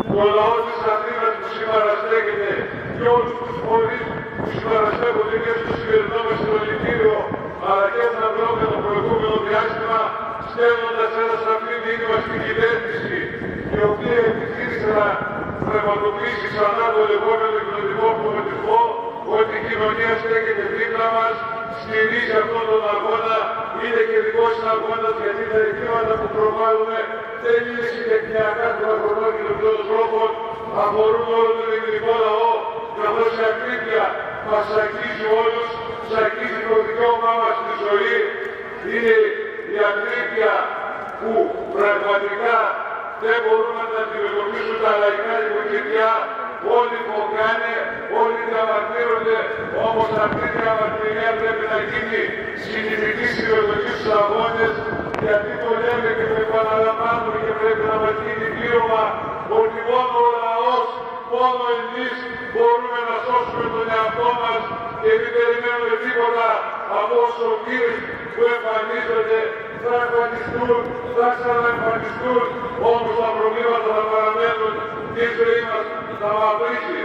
Το λαός της Αθήνας που σήμερα στέκεται και όλους τους φορείς που σήμερα στέκονται και στο σημερινό μεσολογητήριο αλλά και στα μπλόκα το προηγούμενο διάστημα στέλνοντας ένα σαφή μήνυμα στην κυβέρνηση η οποία επιχείρησε να πραγματοποιήσει ξανά το λεγόμενο κοινωνικό προβληματισμό ότι η κοινωνία στέκεται δίπλα μας, στηρίζει αυτόν τον αγώνα, είναι και δικός αγώνας γιατί τα εγκλήματα που προβάλλουμε δεν είναι συνεχιακά του αγρονόκητου των τρόπων, αφορούν όλο τον ελληνικό λαό, καθώς η ακρίβεια μας αγγίζει όλους, μας αγγίζει το δικαίωμά μας στη ζωή, είναι η ακρίβεια που πραγματικά δεν μπορούν να τα αντιμετωπίσουν τα λαϊκά νοικοκυριά, όλοι φωκάνε, όλοι διαμαρτύρονται, όμως αυτή η διαμαρτυρία πρέπει να γίνει συνειδητή συμμετοχή στους αγώνες, γιατί το λέμε και το επαναλαμβάνουμε και πρέπει να μας γίνει πλήρωμα ότι μόνο ο λαός, μόνο εμείς μπορούμε να σώσουμε τον εαυτό μας και μην περιμένουμε τίποτα από όσους οφείλες που εμφανίζονται θα εμφανιστούν, θα ξαναεμφανιστούν, όμως τα προβλήματα θα παραμένουν και η ζωή μας θα μαυρίσει.